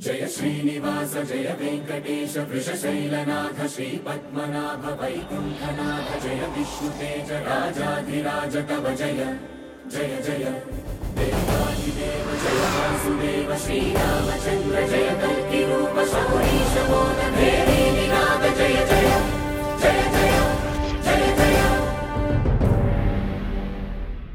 जय श्रीनिवास, जय वेङ्कटेश वृषशैलनाथ, श्रीपद्मनाभ, वैकुण्ठनाथ, जय विष्णुतेज राजाधिराज, तव जय। जय जय। देवादिदेव, जय वासुदेव, श्रीरामचन्द्र, जय